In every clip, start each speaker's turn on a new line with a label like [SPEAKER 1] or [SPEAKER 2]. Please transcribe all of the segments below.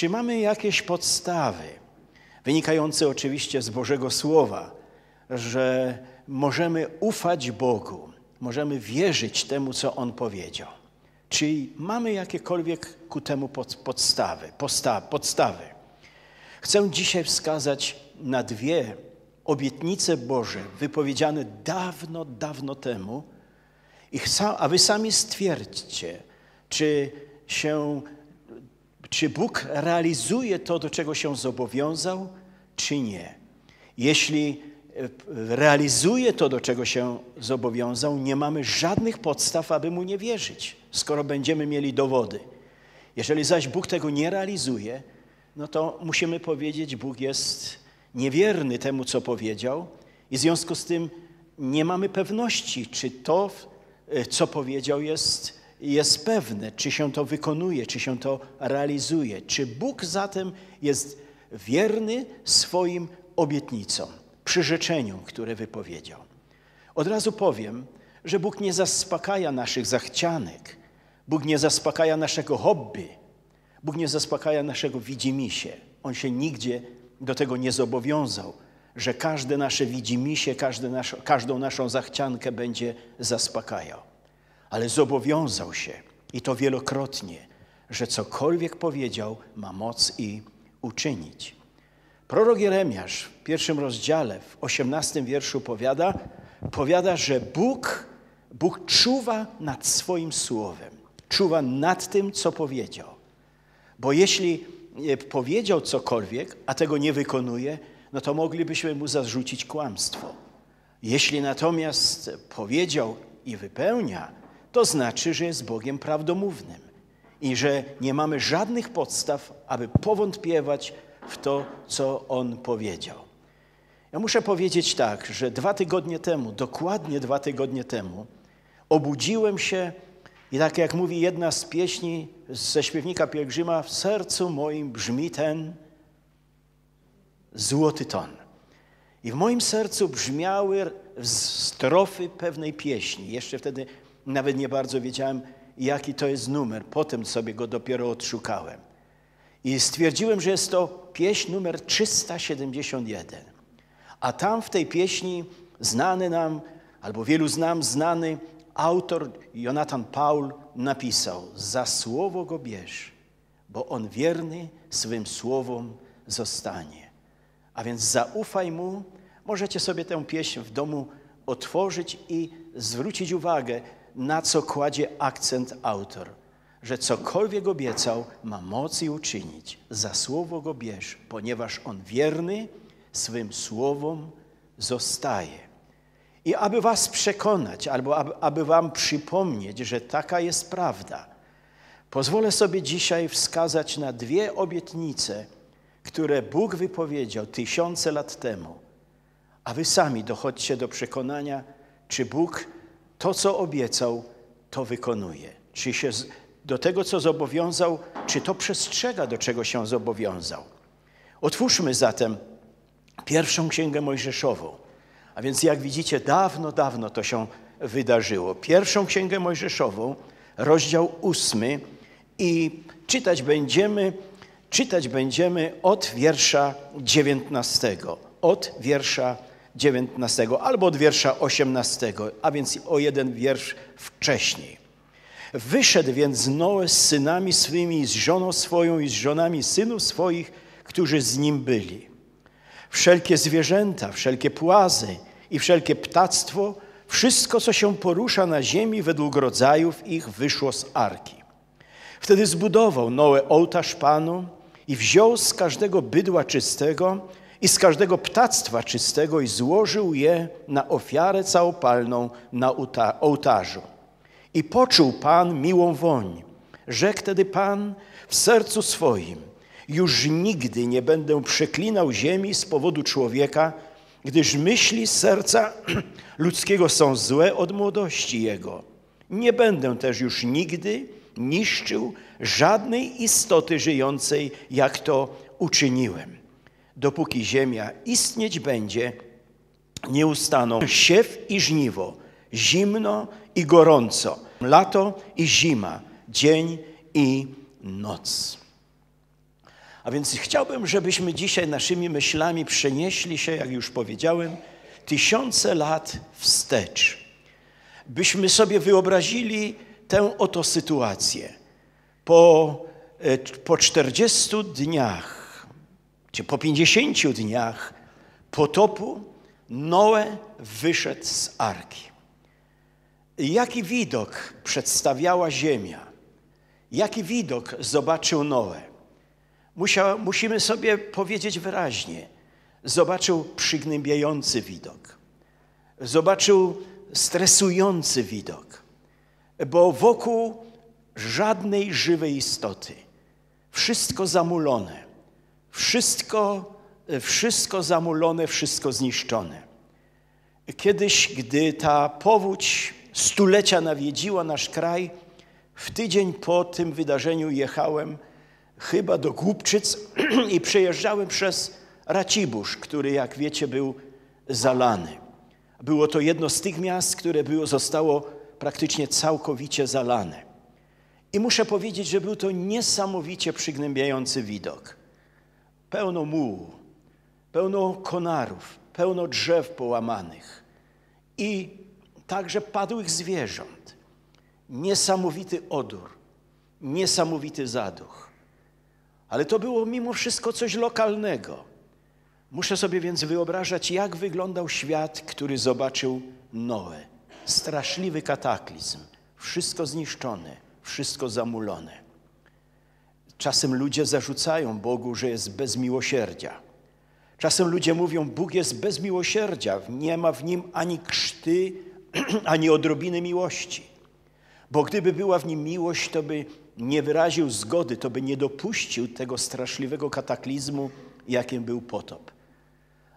[SPEAKER 1] Czy mamy jakieś podstawy, wynikające oczywiście z Bożego Słowa, że możemy ufać Bogu, możemy wierzyć temu, co On powiedział? Czy mamy jakiekolwiek ku temu podstawy? podstawy? Chcę dzisiaj wskazać na dwie obietnice Boże wypowiedziane dawno, dawno temu, a wy sami stwierdźcie, czy, się, czy Bóg realizuje to, do czego się zobowiązał, czy nie. Jeśli e, realizuje to, do czego się zobowiązał, nie mamy żadnych podstaw, aby mu nie wierzyć, skoro będziemy mieli dowody. Jeżeli zaś Bóg tego nie realizuje, no to musimy powiedzieć, Bóg jest niewierny temu, co powiedział, i w związku z tym nie mamy pewności, czy to, e, co powiedział, jest, jest pewne, czy się to wykonuje, czy się to realizuje. Czy Bóg zatem jest wierny swoim obietnicom, przyrzeczeniom, które wypowiedział. Od razu powiem, że Bóg nie zaspokaja naszych zachcianek, Bóg nie zaspokaja naszego hobby, Bóg nie zaspokaja naszego widzimisię. On się nigdzie do tego nie zobowiązał, że każde nasze widzimisię, każde nasz, każdą naszą zachciankę będzie zaspokajał. Ale zobowiązał się, i to wielokrotnie, że cokolwiek powiedział, ma moc i uczynić. Prorok Jeremiasz w pierwszym rozdziale, w osiemnastym wierszu powiada, powiada, że Bóg, Bóg czuwa nad swoim słowem, czuwa nad tym, co powiedział. Bo jeśli powiedział cokolwiek, a tego nie wykonuje, no to moglibyśmy mu zarzucić kłamstwo. Jeśli natomiast powiedział i wypełnia, to znaczy, że jest Bogiem prawdomównym i że nie mamy żadnych podstaw, aby powątpiewać w to, co On powiedział. Ja muszę powiedzieć tak, że dwa tygodnie temu, dokładnie dwa tygodnie temu, obudziłem się i tak jak mówi jedna z pieśni ze śpiewnika pielgrzyma, w sercu moim brzmi ten złoty ton. I w moim sercu brzmiały strofy pewnej pieśni. Jeszcze wtedy nawet nie bardzo wiedziałem, jaki to jest numer. Potem sobie go dopiero odszukałem. I stwierdziłem, że jest to pieśń numer 371. A tam w tej pieśni znany nam, albo wielu znam znany autor Jonathan Paul napisał: Za słowo go bierz, bo on wierny swym słowom zostanie. A więc zaufaj mu. Możecie sobie tę pieśń w domu otworzyć i zwrócić uwagę, na co kładzie akcent autor. Że cokolwiek obiecał, ma moc i uczynić. Za słowo go bierz, ponieważ on wierny swym słowom zostaje. I aby was przekonać, albo aby, aby wam przypomnieć, że taka jest prawda, pozwolę sobie dzisiaj wskazać na dwie obietnice, które Bóg wypowiedział tysiące lat temu. A wy sami dochodźcie do przekonania, czy Bóg to, co obiecał, to wykonuje. Czy się do tego, co zobowiązał, czy to przestrzega, do czego się zobowiązał. Otwórzmy zatem pierwszą księgę Mojżeszową. A więc jak widzicie, dawno, dawno to się wydarzyło. Pierwszą Księgę Mojżeszową, rozdział ósmy i czytać będziemy, czytać będziemy od wiersza dziewiętnastego. Od wiersza dziewiętnastego albo od wiersza osiemnastego, a więc o jeden wiersz wcześniej. Wyszedł więc Noe z synami swymi, z żoną swoją i z żonami synów swoich, którzy z nim byli. Wszelkie zwierzęta, wszelkie płazy i wszelkie ptactwo, wszystko, co się porusza na ziemi według rodzajów ich, wyszło z arki. Wtedy zbudował Noe ołtarz Panu i wziął z każdego bydła czystego i z każdego ptactwa czystego i złożył je na ofiarę całopalną na ołtarzu. I poczuł Pan miłą woń. Rzekł tedy Pan w sercu swoim, już nigdy nie będę przeklinał ziemi z powodu człowieka, gdyż myśli serca ludzkiego są złe od młodości jego. Nie będę też już nigdy niszczył żadnej istoty żyjącej, jak to uczyniłem. Dopóki ziemia istnieć będzie, nie ustaną siew i żniwo, zimno i gorąco, lato i zima, dzień i noc. A więc chciałbym, żebyśmy dzisiaj naszymi myślami przenieśli się, jak już powiedziałem, tysiące lat wstecz. Byśmy sobie wyobrazili tę oto sytuację. Po, e, po 40 dniach, czy po 50 dniach potopu, Noe wyszedł z arki. Jaki widok przedstawiała ziemia? Jaki widok zobaczył Noe? Musiał, musimy sobie powiedzieć wyraźnie. Zobaczył przygnębiający widok. Zobaczył stresujący widok, bo wokół żadnej żywej istoty. Wszystko zamulone, wszystko, wszystko zamulone, wszystko zniszczone. Kiedyś, gdy ta powódź stulecia nawiedziła nasz kraj, w tydzień po tym wydarzeniu jechałem chyba do Głupczyc i przejeżdżałem przez Racibórz, który, jak wiecie, był zalany. Było to jedno z tych miast, które było, zostało praktycznie całkowicie zalane. I muszę powiedzieć, że był to niesamowicie przygnębiający widok. Pełno mułu, pełno konarów, pełno drzew połamanych i także padłych zwierząt. Niesamowity odór, niesamowity zaduch. Ale to było mimo wszystko coś lokalnego. Muszę sobie więc wyobrażać, jak wyglądał świat, który zobaczył Noe. Straszliwy kataklizm, wszystko zniszczone, wszystko zamulone. Czasem ludzie zarzucają Bogu, że jest bez miłosierdzia. Czasem ludzie mówią, Bóg jest bez miłosierdzia, nie ma w nim ani krzty, ani odrobiny miłości. Bo gdyby była w nim miłość, to by nie wyraził zgody, to by nie dopuścił tego straszliwego kataklizmu, jakim był potop.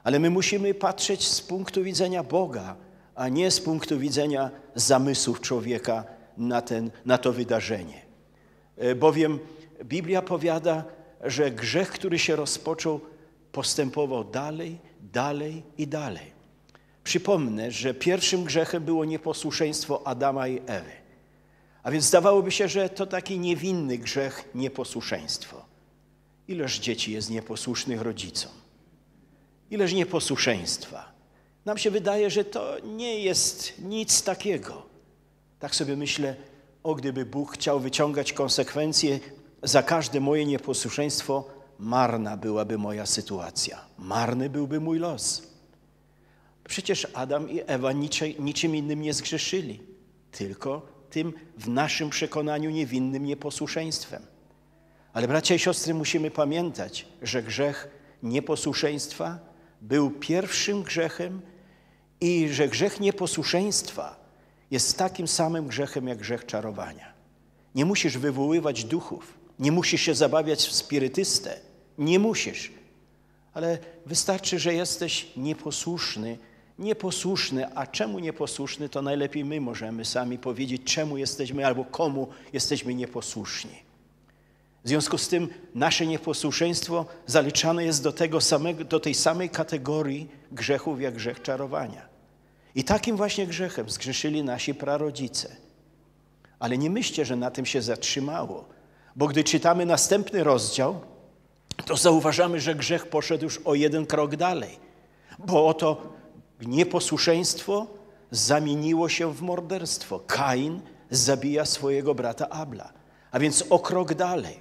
[SPEAKER 1] Ale my musimy patrzeć z punktu widzenia Boga, a nie z punktu widzenia zamysłów człowieka na, ten, na to wydarzenie. E, bowiem Biblia powiada, że grzech, który się rozpoczął, postępował dalej, dalej i dalej. Przypomnę, że pierwszym grzechem było nieposłuszeństwo Adama i Ewy. A więc zdawałoby się, że to taki niewinny grzech, nieposłuszeństwo. Ileż dzieci jest nieposłusznych rodzicom? Ileż nieposłuszeństwa? Nam się wydaje, że to nie jest nic takiego. Tak sobie myślę, o gdyby Bóg chciał wyciągać konsekwencje za każde moje nieposłuszeństwo, marna byłaby moja sytuacja, marny byłby mój los. Przecież Adam i Ewa niczym innym nie zgrzeszyli, tylko tym w naszym przekonaniu niewinnym nieposłuszeństwem. Ale bracia i siostry, musimy pamiętać, że grzech nieposłuszeństwa był pierwszym grzechem i że grzech nieposłuszeństwa jest takim samym grzechem jak grzech czarowania. Nie musisz wywoływać duchów, nie musisz się zabawiać w spirytystę, nie musisz, ale wystarczy, że jesteś nieposłuszny nieposłuszny. A czemu nieposłuszny, to najlepiej my możemy sami powiedzieć, czemu jesteśmy albo komu jesteśmy nieposłuszni. W związku z tym nasze nieposłuszeństwo zaliczane jest do, tego samego, do tej samej kategorii grzechów jak grzech czarowania. I takim właśnie grzechem zgrzeszyli nasi prarodzice. Ale nie myślcie, że na tym się zatrzymało, bo gdy czytamy następny rozdział, to zauważamy, że grzech poszedł już o jeden krok dalej. Bo oto Nieposłuszeństwo zamieniło się w morderstwo. Kain zabija swojego brata Abla. A więc o krok dalej.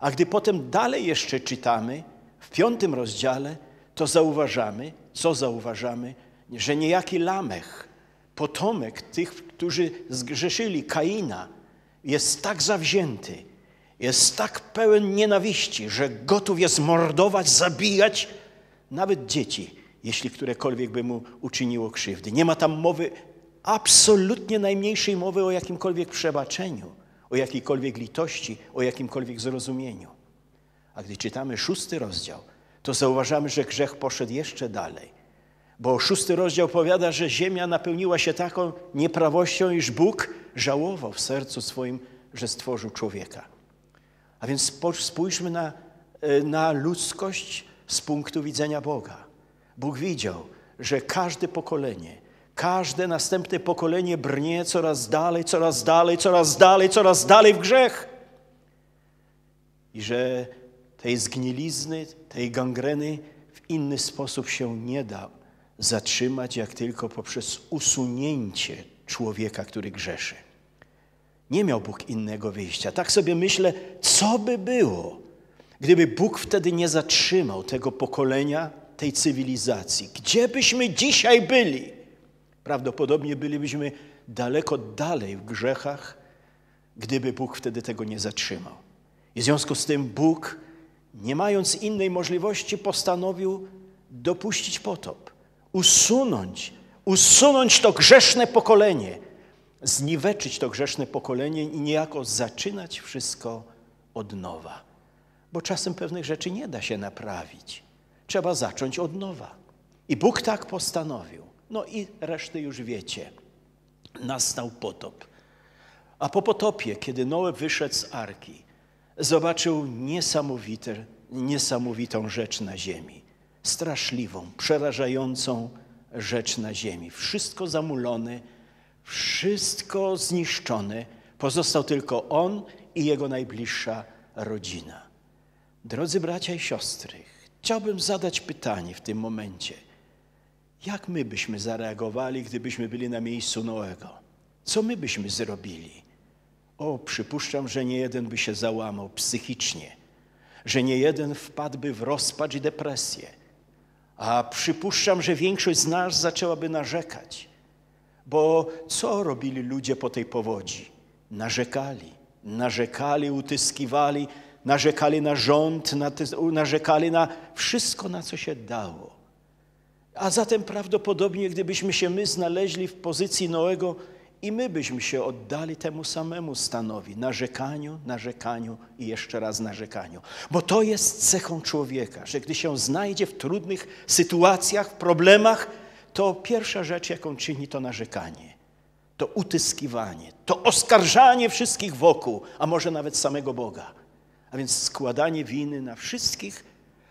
[SPEAKER 1] A gdy potem dalej jeszcze czytamy, w piątym rozdziale, to zauważamy, co zauważamy, że niejaki Lamech, potomek tych, którzy zgrzeszyli Kaina, jest tak zawzięty, jest tak pełen nienawiści, że gotów jest mordować, zabijać nawet dzieci jeśli którekolwiek by mu uczyniło krzywdy. Nie ma tam mowy, absolutnie najmniejszej mowy o jakimkolwiek przebaczeniu, o jakiejkolwiek litości, o jakimkolwiek zrozumieniu. A gdy czytamy szósty rozdział, to zauważamy, że grzech poszedł jeszcze dalej. Bo szósty rozdział powiada, że ziemia napełniła się taką nieprawością, iż Bóg żałował w sercu swoim, że stworzył człowieka. A więc spójrzmy na, e, na ludzkość z punktu widzenia Boga. Bóg widział, że każde pokolenie, każde następne pokolenie brnie coraz dalej, coraz dalej, coraz dalej, coraz dalej w grzech. I że tej zgnilizny, tej gangreny w inny sposób się nie da zatrzymać, jak tylko poprzez usunięcie człowieka, który grzeszy. Nie miał Bóg innego wyjścia. Tak sobie myślę, co by było, gdyby Bóg wtedy nie zatrzymał tego pokolenia, tej cywilizacji. Gdzie byśmy dzisiaj byli? Prawdopodobnie bylibyśmy daleko dalej w grzechach, gdyby Bóg wtedy tego nie zatrzymał. I w związku z tym Bóg, nie mając innej możliwości, postanowił dopuścić potop, usunąć, usunąć to grzeszne pokolenie, zniweczyć to grzeszne pokolenie i niejako zaczynać wszystko od nowa. Bo czasem pewnych rzeczy nie da się naprawić. Trzeba zacząć od nowa. I Bóg tak postanowił. No i resztę już wiecie. Nastał potop. A po potopie, kiedy Noe wyszedł z arki, zobaczył niesamowite, niesamowitą rzecz na ziemi. Straszliwą, przerażającą rzecz na ziemi. Wszystko zamulone, wszystko zniszczone. Pozostał tylko on i jego najbliższa rodzina. Drodzy bracia i siostry, chciałbym zadać pytanie w tym momencie. Jak my byśmy zareagowali, gdybyśmy byli na miejscu Noego? Co my byśmy zrobili? O, przypuszczam, że nie jeden by się załamał psychicznie, że nie jeden wpadłby w rozpacz i depresję. A przypuszczam, że większość z nas zaczęłaby narzekać. Bo co robili ludzie po tej powodzi? Narzekali, narzekali, utyskiwali, narzekali na rząd, narzekali na wszystko, na co się dało. A zatem prawdopodobnie, gdybyśmy się my znaleźli w pozycji Noego, i my byśmy się oddali temu samemu stanowi narzekaniu, narzekaniu i jeszcze raz narzekaniu. Bo to jest cechą człowieka, że gdy się znajdzie w trudnych sytuacjach, w problemach, to pierwsza rzecz, jaką czyni, to narzekanie, to utyskiwanie, to oskarżanie wszystkich wokół, a może nawet samego Boga. A więc składanie winy na wszystkich,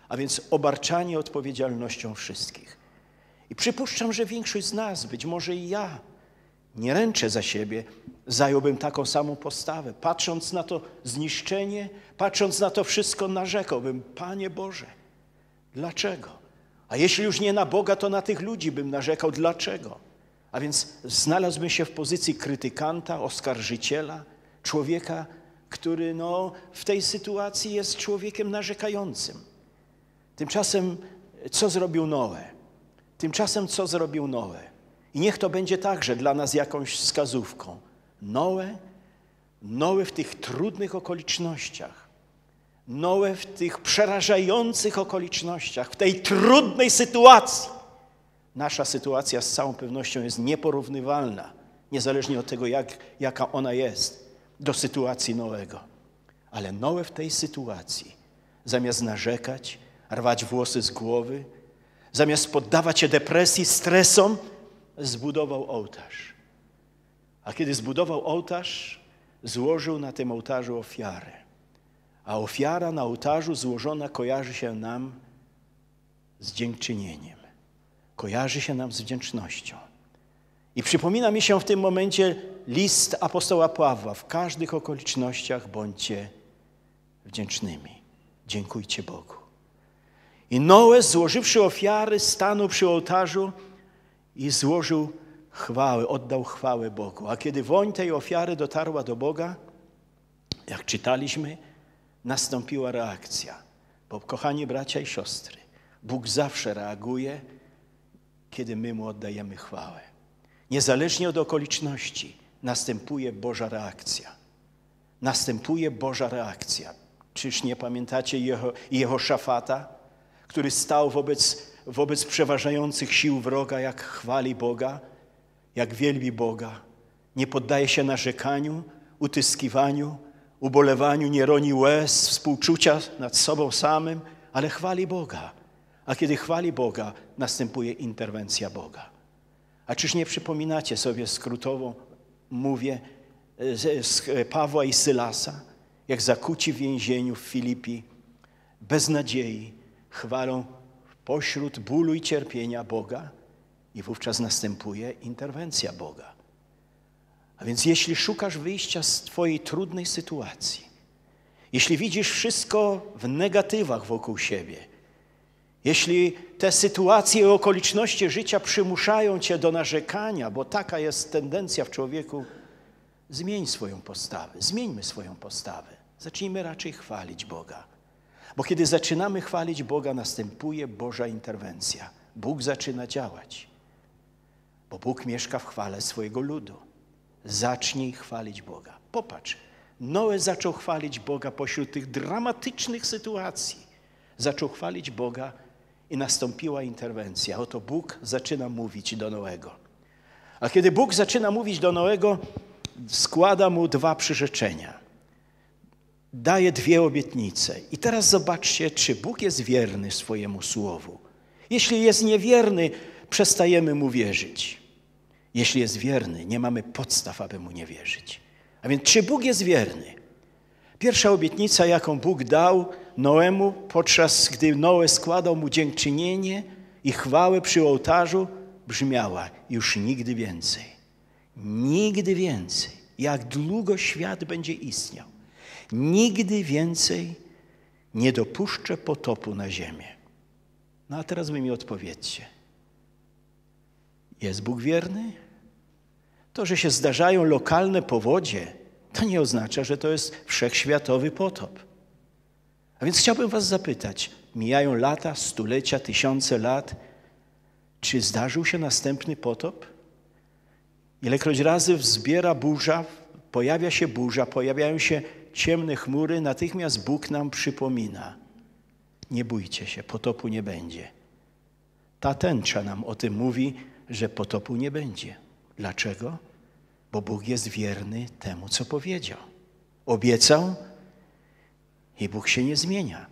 [SPEAKER 1] a więc obarczanie odpowiedzialnością wszystkich. I przypuszczam, że większość z nas, być może i ja, nie ręczę za siebie, zająłbym taką samą postawę. Patrząc na to zniszczenie, patrząc na to wszystko, narzekałbym, Panie Boże, dlaczego? A jeśli już nie na Boga, to na tych ludzi bym narzekał, dlaczego? A więc znalazłbym się w pozycji krytykanta, oskarżyciela, człowieka, który no, w tej sytuacji jest człowiekiem narzekającym. Tymczasem co zrobił Noe? Tymczasem co zrobił Noe? I niech to będzie także dla nas jakąś wskazówką. Noe, Noe w tych trudnych okolicznościach, Noe w tych przerażających okolicznościach, w tej trudnej sytuacji. Nasza sytuacja z całą pewnością jest nieporównywalna, niezależnie od tego, jak, jaka ona jest, do sytuacji Noego. Ale Noe w tej sytuacji, zamiast narzekać, rwać włosy z głowy, zamiast poddawać się depresji, stresom, zbudował ołtarz. A kiedy zbudował ołtarz, złożył na tym ołtarzu ofiarę. A ofiara na ołtarzu złożona kojarzy się nam z dziękczynieniem. Kojarzy się nam z wdzięcznością. I przypomina mi się w tym momencie list apostoła Pawła. W każdych okolicznościach bądźcie wdzięcznymi. Dziękujcie Bogu. I Noe, złożywszy ofiary, stanął przy ołtarzu i złożył chwałę, oddał chwałę Bogu. A kiedy woń tej ofiary dotarła do Boga, jak czytaliśmy, nastąpiła reakcja. Bo kochani bracia i siostry, Bóg zawsze reaguje, kiedy my Mu oddajemy chwałę. Niezależnie od okoliczności następuje Boża reakcja. Następuje Boża reakcja. Czyż nie pamiętacie Jeho, Jehoszafata, który stał wobec wobec przeważających sił wroga, jak chwali Boga, jak wielbi Boga. Nie poddaje się narzekaniu, utyskiwaniu, ubolewaniu, nie roni łez, współczucia nad sobą samym, ale chwali Boga. A kiedy chwali Boga, następuje interwencja Boga. A czyż nie przypominacie sobie skrótowo, mówię, z Pawła i Sylasa, jak zakuci w więzieniu w Filipi, bez nadziei, chwalą pośród bólu i cierpienia Boga i wówczas następuje interwencja Boga. A więc jeśli szukasz wyjścia z Twojej trudnej sytuacji, jeśli widzisz wszystko w negatywach wokół siebie, jeśli te sytuacje i okoliczności życia przymuszają cię do narzekania, bo taka jest tendencja w człowieku, zmień swoją postawę, zmieńmy swoją postawę. Zacznijmy raczej chwalić Boga. Bo kiedy zaczynamy chwalić Boga, następuje Boża interwencja. Bóg zaczyna działać. Bo Bóg mieszka w chwale swojego ludu. Zacznij chwalić Boga. Popatrz, Noe zaczął chwalić Boga pośród tych dramatycznych sytuacji. Zaczął chwalić Boga i nastąpiła interwencja. Oto Bóg zaczyna mówić do Noego. A kiedy Bóg zaczyna mówić do Noego, składa mu dwa przyrzeczenia. Daje dwie obietnice. I teraz zobaczcie, czy Bóg jest wierny swojemu słowu. Jeśli jest niewierny, przestajemy mu wierzyć. Jeśli jest wierny, nie mamy podstaw, aby mu nie wierzyć. A więc czy Bóg jest wierny? Pierwsza obietnica, jaką Bóg dał Noemu, podczas gdy Noe składał mu dziękczynienie i chwałę przy ołtarzu, brzmiała już nigdy więcej. Nigdy więcej. Jak długo świat będzie istniał. Nigdy więcej nie dopuszczę potopu na ziemię. No a teraz wy mi odpowiedzcie. Jest Bóg wierny? To, że się zdarzają lokalne powodzie, to nie oznacza, że to jest wszechświatowy potop. A więc chciałbym Was zapytać: mijają lata, stulecia, tysiące lat, czy zdarzył się następny potop? Ilekroć razy wzbiera burza, pojawia się burza, pojawiają się ciemne chmury, natychmiast Bóg nam przypomina: Nie bójcie się, potopu nie będzie. Ta tęcza nam o tym mówi, że potopu nie będzie. Dlaczego? Bo Bóg jest wierny temu, co powiedział. Obiecał i Bóg się nie zmienia.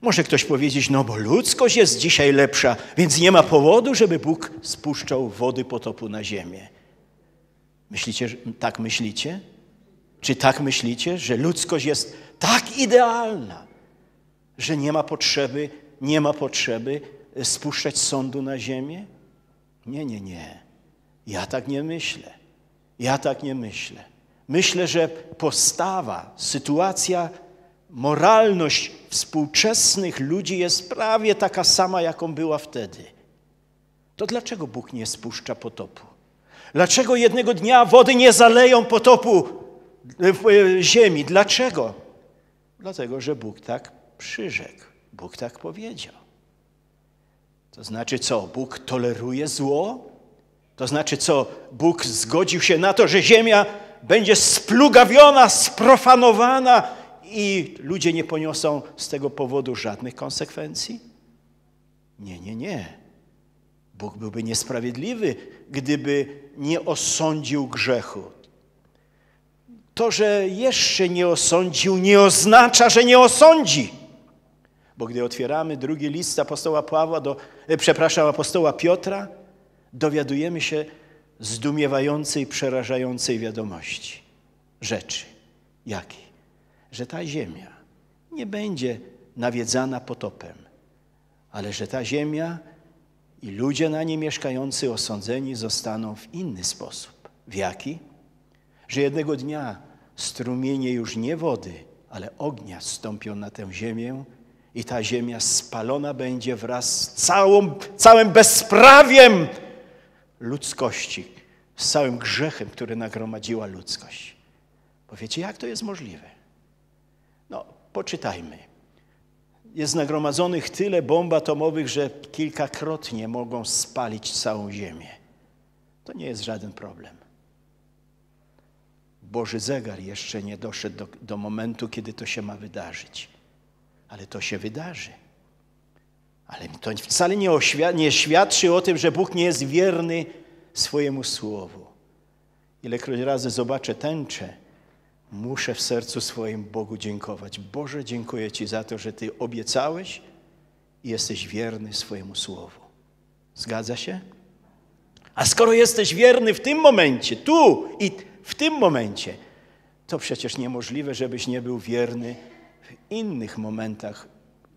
[SPEAKER 1] Może ktoś powiedzieć, no bo ludzkość jest dzisiaj lepsza, więc nie ma powodu, żeby Bóg spuszczał wody potopu na ziemię. Myślicie, że tak myślicie? Czy tak myślicie, że ludzkość jest tak idealna, że nie ma potrzeby, nie ma potrzeby spuszczać sądu na ziemię? Nie, nie, nie. Ja tak nie myślę. Ja tak nie myślę. Myślę, że postawa, sytuacja, moralność współczesnych ludzi jest prawie taka sama, jaką była wtedy. To dlaczego Bóg nie spuszcza potopu? Dlaczego jednego dnia wody nie zaleją potopu w e, ziemi? Dlaczego? Dlatego, że Bóg tak przyrzekł. Bóg tak powiedział. To znaczy co? Bóg toleruje zło? To znaczy co? Bóg zgodził się na to, że ziemia będzie splugawiona, sprofanowana i ludzie nie poniosą z tego powodu żadnych konsekwencji? Nie, nie, nie. Bóg byłby niesprawiedliwy, gdyby nie osądził grzechu. To, że jeszcze nie osądził, nie oznacza, że nie osądzi. Bo gdy otwieramy drugi list apostoła Pawła do, e, przepraszam, apostoła Piotra, dowiadujemy się zdumiewającej, przerażającej wiadomości. Rzeczy. Jakiej? Że ta ziemia nie będzie nawiedzana potopem, ale że ta ziemia i ludzie na niej mieszkający osądzeni zostaną w inny sposób. W jaki? Że jednego dnia strumienie już nie wody, ale ognia stąpią na tę ziemię i ta ziemia spalona będzie wraz z całą, całym bezprawiem ludzkości, z całym grzechem, który nagromadziła ludzkość. Powiecie, jak to jest możliwe? No, poczytajmy. Jest nagromadzonych tyle bomb atomowych, że kilkakrotnie mogą spalić całą Ziemię. To nie jest żaden problem. Boży zegar jeszcze nie doszedł do, do momentu, kiedy to się ma wydarzyć. Ale to się wydarzy. Ale to wcale nie, oświ- nie świadczy o tym, że Bóg nie jest wierny swojemu słowu. Ilekroć razy zobaczę tęczę, muszę w sercu swoim Bogu dziękować. Boże, dziękuję Ci za to, że Ty obiecałeś i jesteś wierny swojemu słowu. Zgadza się? A skoro jesteś wierny w tym momencie, tu i w tym momencie, to przecież niemożliwe, żebyś nie był wierny w innych momentach,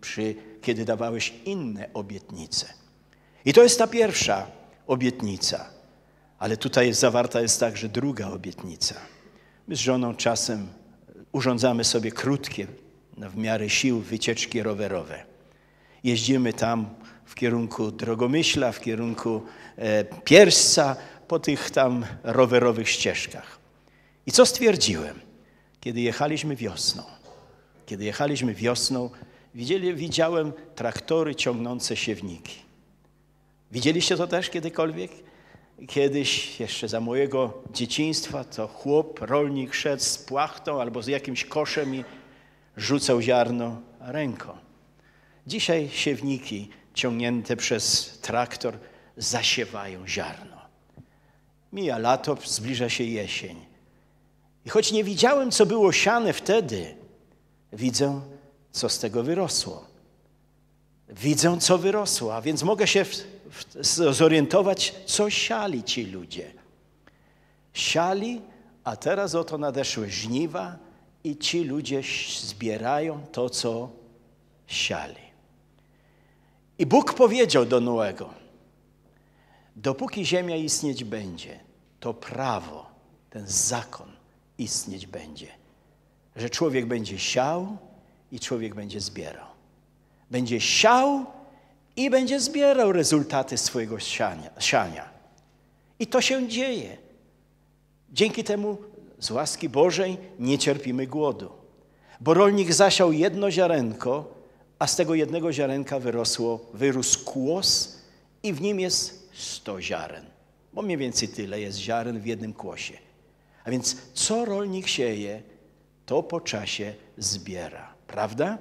[SPEAKER 1] przy, kiedy dawałeś inne obietnice. I to jest ta pierwsza obietnica. Ale tutaj jest zawarta jest także druga obietnica. My z żoną czasem urządzamy sobie krótkie no, w miarę sił wycieczki rowerowe. Jeździmy tam w kierunku Drogomyśla, w kierunku e, Piersca, po tych tam rowerowych ścieżkach. I co stwierdziłem? Kiedy jechaliśmy wiosną, kiedy jechaliśmy wiosną, widzieli, widziałem traktory ciągnące siewniki. Widzieliście to też kiedykolwiek? Kiedyś, jeszcze za mojego dzieciństwa, to chłop, rolnik szedł z płachtą albo z jakimś koszem i rzucał ziarno ręką. Dzisiaj siewniki ciągnięte przez traktor zasiewają ziarno. Mija lato, zbliża się jesień. I choć nie widziałem, co było siane wtedy, widzę, co z tego wyrosło. Widzę, co wyrosło, a więc mogę się w, w, zorientować, co siali ci ludzie. Siali, a teraz oto nadeszły żniwa i ci ludzie zbierają to, co siali. I Bóg powiedział do Noego, dopóki ziemia istnieć będzie, to prawo, ten zakon istnieć będzie, że człowiek będzie siał i człowiek będzie zbierał. Będzie siał i będzie zbierał rezultaty swojego siania. siania. I to się dzieje. Dzięki temu z łaski Bożej nie cierpimy głodu. Bo rolnik zasiał jedno ziarenko, a z tego jednego ziarenka wyrosło, wyrósł kłos i w nim jest sto ziaren. Bo mniej więcej tyle jest ziaren w jednym kłosie. A więc co rolnik sieje, to po czasie zbiera. Prawda?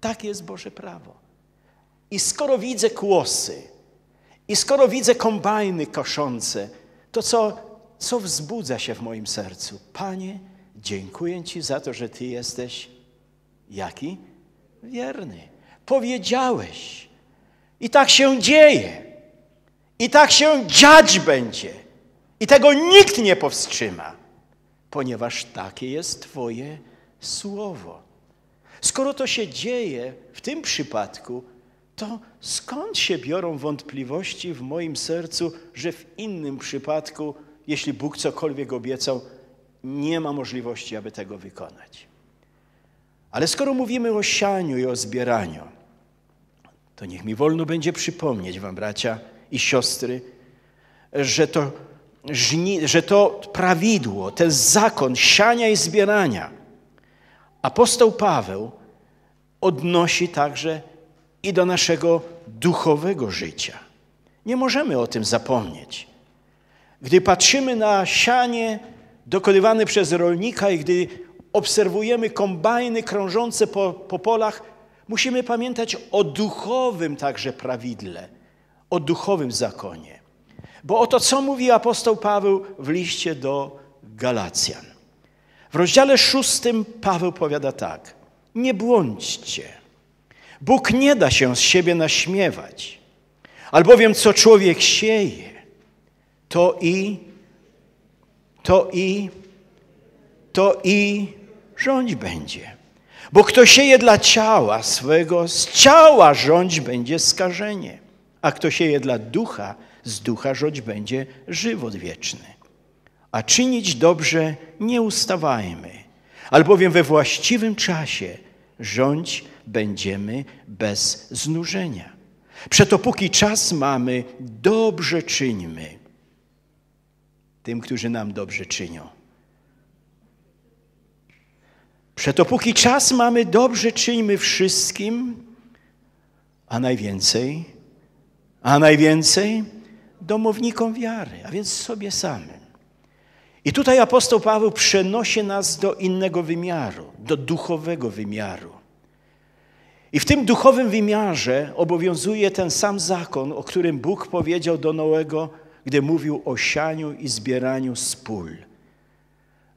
[SPEAKER 1] Tak jest Boże prawo. I skoro widzę kłosy, i skoro widzę kombajny koszące, to co, co wzbudza się w moim sercu? Panie, dziękuję Ci za to, że Ty jesteś jaki? Wierny. Powiedziałeś. I tak się dzieje. I tak się dziać będzie. I tego nikt nie powstrzyma, ponieważ takie jest Twoje słowo. Skoro to się dzieje w tym przypadku, to skąd się biorą wątpliwości w moim sercu, że w innym przypadku, jeśli Bóg cokolwiek obiecał, nie ma możliwości, aby tego wykonać? Ale skoro mówimy o sianiu i o zbieraniu, to niech mi wolno będzie przypomnieć Wam, bracia i siostry, że to, że to prawidło, ten zakon siania i zbierania, apostoł Paweł odnosi także i do naszego duchowego życia. Nie możemy o tym zapomnieć. Gdy patrzymy na sianie dokonywane przez rolnika i gdy obserwujemy kombajny krążące po, po polach, musimy pamiętać o duchowym także prawidle, o duchowym zakonie. Bo oto co mówi apostoł Paweł w liście do Galacjan. W rozdziale szóstym Paweł powiada tak: Nie błądźcie. Bóg nie da się z siebie naśmiewać, albowiem co człowiek sieje, to i, to i, to i rządź będzie. Bo kto sieje dla ciała swego, z ciała rządź będzie skażenie, a kto sieje dla ducha, z ducha rządź będzie żywot wieczny. A czynić dobrze nie ustawajmy, albowiem we właściwym czasie rządź będziemy bez znużenia. Przeto póki czas mamy, dobrze czyńmy tym, którzy nam dobrze czynią Przeto póki czas mamy, dobrze czyńmy wszystkim, a najwięcej, a najwięcej domownikom wiary, a więc sobie samym. I tutaj apostoł Paweł przenosi nas do innego wymiaru, do duchowego wymiaru. I w tym duchowym wymiarze obowiązuje ten sam zakon, o którym Bóg powiedział do Noego, gdy mówił o sianiu i zbieraniu z pól.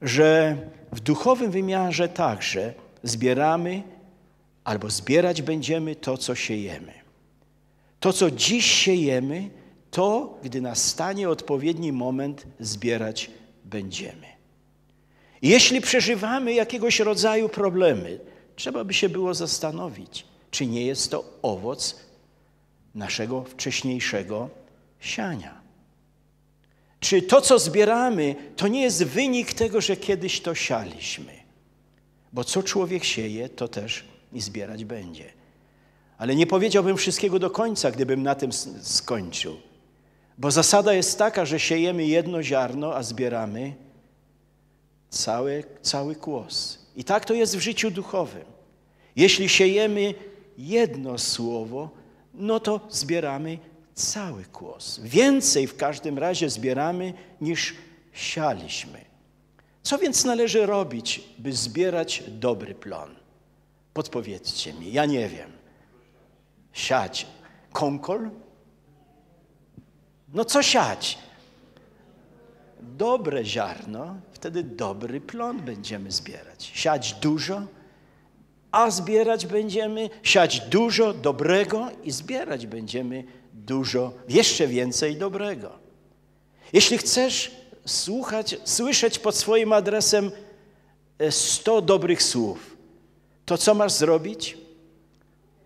[SPEAKER 1] Że w duchowym wymiarze także zbieramy albo zbierać będziemy to, co siejemy. To, co dziś siejemy, to, gdy nastanie odpowiedni moment, zbierać będziemy. I jeśli przeżywamy jakiegoś rodzaju problemy, trzeba by się było zastanowić, czy nie jest to owoc naszego wcześniejszego siania. Czy to, co zbieramy, to nie jest wynik tego, że kiedyś to sialiśmy? Bo co człowiek sieje, to też i zbierać będzie. Ale nie powiedziałbym wszystkiego do końca, gdybym na tym skończył. Bo zasada jest taka, że siejemy jedno ziarno, a zbieramy cały, cały kłos. I tak to jest w życiu duchowym. Jeśli siejemy jedno słowo, no to zbieramy cały kłos. Więcej w każdym razie zbieramy niż sialiśmy. Co więc należy robić, by zbierać dobry plon? Podpowiedzcie mi, ja nie wiem. Siać konkol? No co siać? Dobre ziarno, wtedy dobry plon będziemy zbierać. Siać dużo, a zbierać będziemy, siać dużo dobrego i zbierać będziemy dużo, jeszcze więcej dobrego. Jeśli chcesz słuchać, słyszeć pod swoim adresem 100 e, dobrych słów, to co masz zrobić?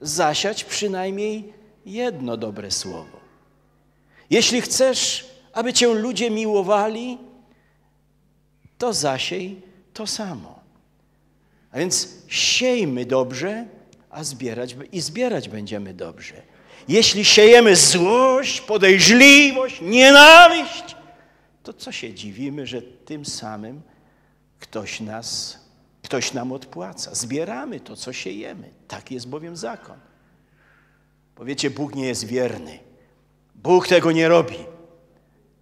[SPEAKER 1] Zasiać przynajmniej jedno dobre słowo. Jeśli chcesz, aby cię ludzie miłowali, to zasiej to samo. A więc siejmy dobrze, a zbierać i zbierać będziemy dobrze. Jeśli siejemy złość, podejrzliwość, nienawiść, to co się dziwimy, że tym samym ktoś nas, ktoś nam odpłaca. Zbieramy to, co siejemy. Tak jest bowiem zakon. Powiecie, Bóg nie jest wierny. Bóg tego nie robi.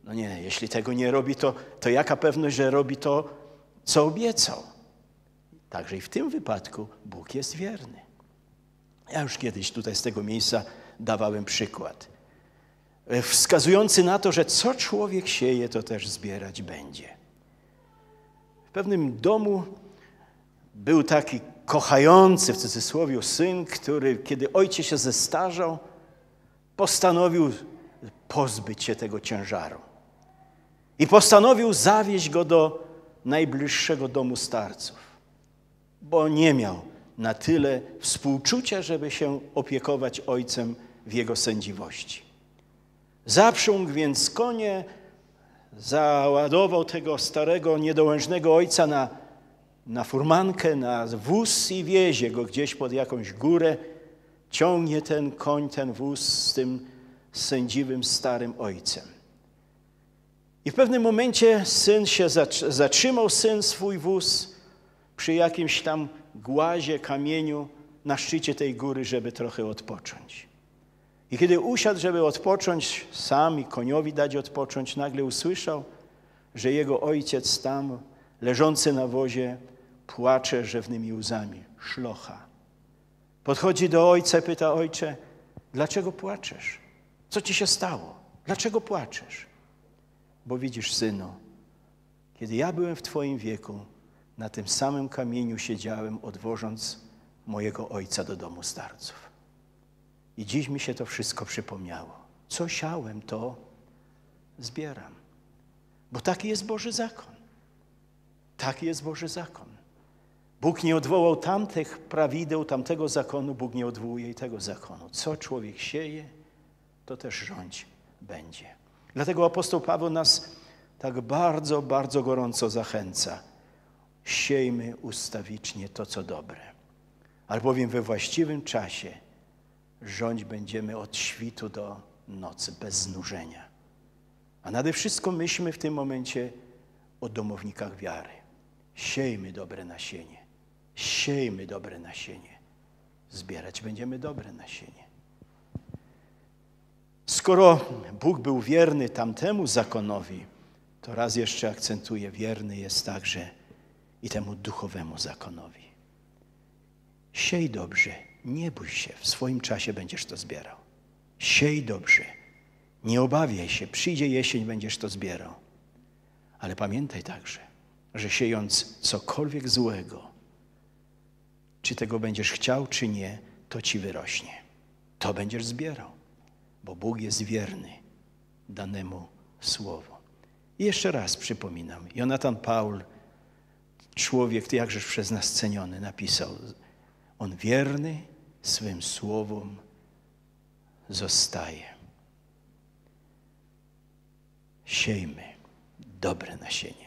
[SPEAKER 1] No nie, jeśli tego nie robi, to, to jaka pewność, że robi to, co obiecał? Także i w tym wypadku Bóg jest wierny. Ja już kiedyś tutaj z tego miejsca dawałem przykład, e, wskazujący na to, że co człowiek sieje, to też zbierać będzie. W pewnym domu był taki kochający w cudzysłowie syn, który, kiedy ojciec się zestarzał, postanowił pozbyć się tego ciężaru. I postanowił zawieźć go do najbliższego domu starców, bo nie miał na tyle współczucia, żeby się opiekować ojcem w jego sędziwości. Zaprzągł więc konie, załadował tego starego, niedołężnego ojca na, na furmankę, na wóz i wiezie go gdzieś pod jakąś górę. Ciągnie ten koń, ten wóz z tym sędziwym starym ojcem. I w pewnym momencie syn się zatrzymał, syn swój wóz przy jakimś tam głazie, kamieniu na szczycie tej góry, żeby trochę odpocząć. I kiedy usiadł, żeby odpocząć, sam i koniowi dać odpocząć, nagle usłyszał, że jego ojciec tam, leżący na wozie, płacze rzewnymi łzami. Szlocha. Podchodzi do ojca, pyta ojcze, dlaczego płaczesz? Co ci się stało? Dlaczego płaczesz? Bo widzisz, synu, kiedy ja byłem w twoim wieku, na tym samym kamieniu siedziałem, odwożąc mojego ojca do domu starców. I dziś mi się to wszystko przypomniało. Co siałem, to zbieram. Bo taki jest Boży zakon. Taki jest Boży zakon. Bóg nie odwołał tamtych prawideł, tamtego zakonu, Bóg nie odwołuje i tego zakonu. Co człowiek sieje, to też rządź będzie. Dlatego apostoł Paweł nas tak bardzo, bardzo gorąco zachęca. Siejmy ustawicznie to, co dobre, albowiem we właściwym czasie rządź będziemy od świtu do nocy, bez znużenia. A nade wszystko myślmy w tym momencie o domownikach wiary. Siejmy dobre nasienie. Siejmy dobre nasienie. Zbierać będziemy dobre nasienie. Skoro Bóg był wierny tamtemu zakonowi, to raz jeszcze akcentuję, wierny jest także i temu duchowemu zakonowi. Siej dobrze, nie bój się, w swoim czasie będziesz to zbierał. Siej dobrze, nie obawiaj się, przyjdzie jesień, będziesz to zbierał. Ale pamiętaj także, że siejąc cokolwiek złego, czy tego będziesz chciał, czy nie, to ci wyrośnie. To będziesz zbierał bo Bóg jest wierny danemu słowu. I jeszcze raz przypominam, Jonathan Paul, człowiek jakżeż przez nas ceniony, napisał, on wierny swym słowom zostaje. Siejmy dobre nasienie.